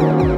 You.